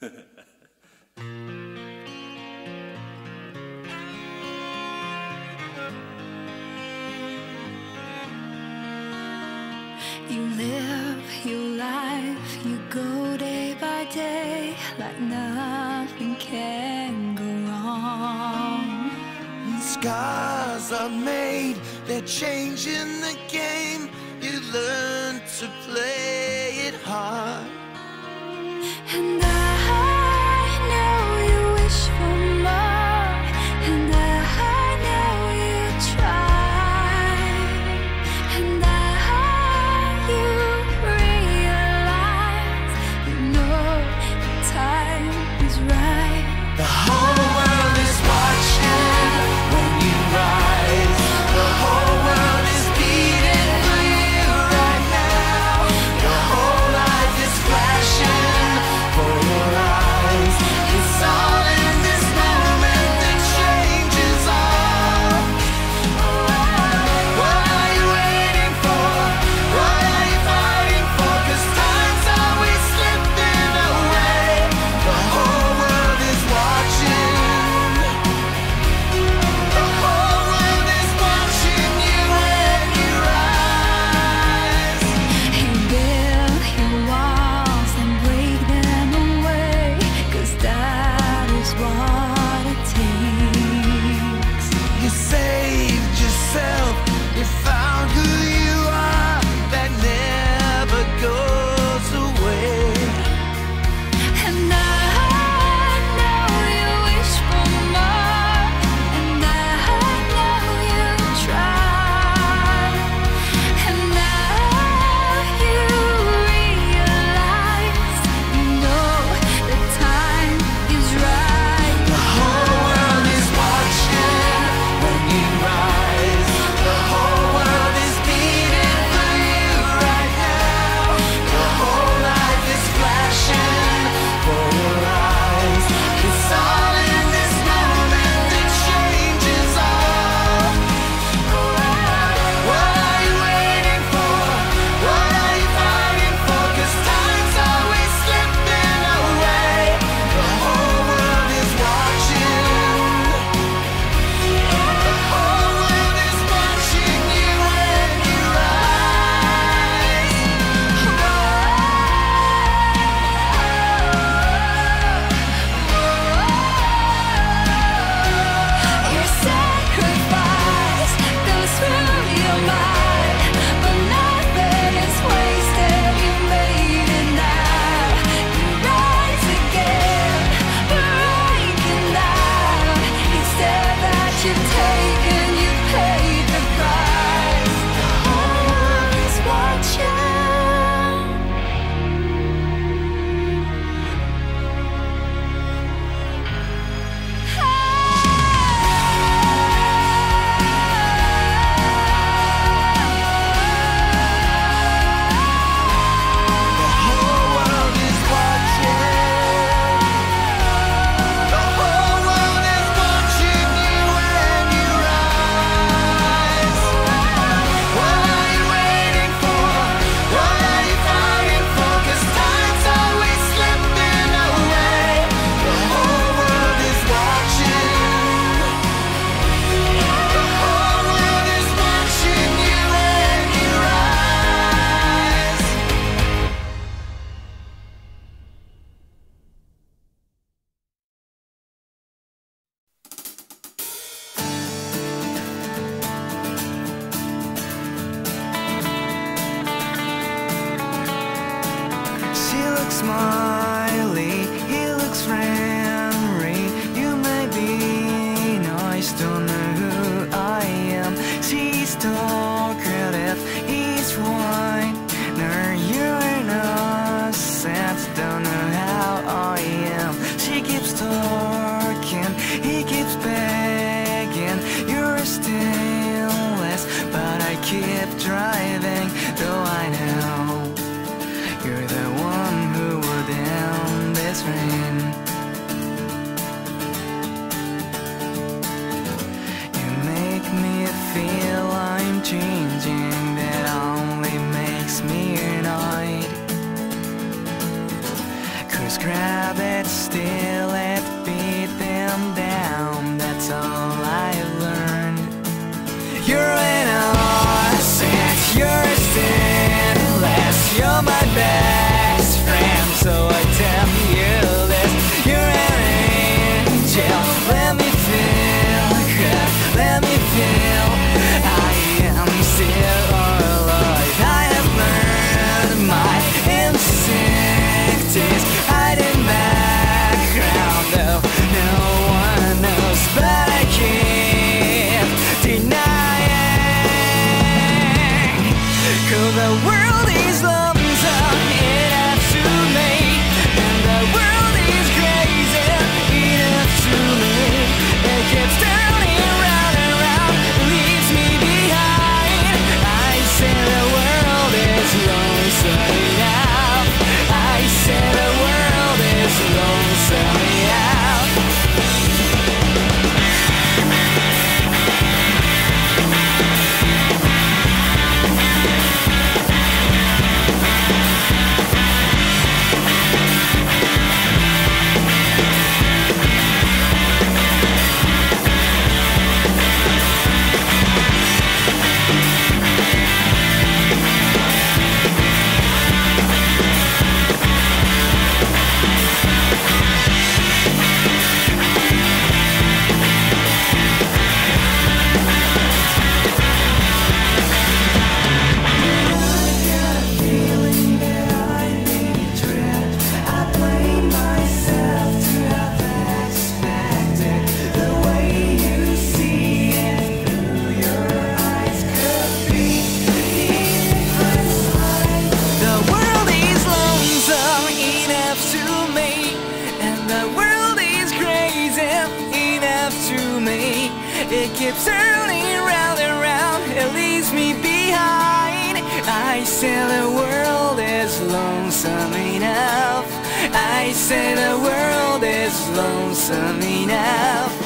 You live your life, you go day by day like nothing can go wrong. Scars are made, they're changing the mama. That still enough to me And the world is crazy enough to me It keeps turning round and round It leaves me behind. I say the world is lonesome enough. I say the world is lonesome enough.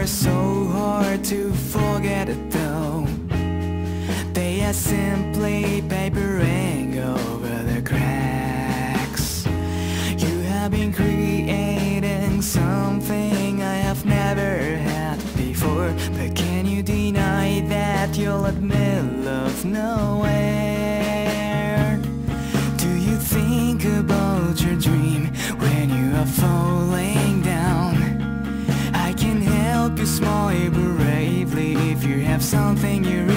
are so hard to forget it though They are simply papering over the cracks You have been creating something I have never had before But can you deny that you'll admit of nowhere? Do you think about your dream when you are falling? something you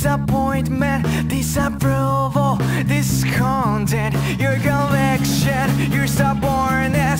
disappointment, disapproval, discontent, your conviction, your stubbornness,